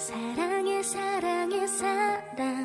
사랑해 사랑해 사랑.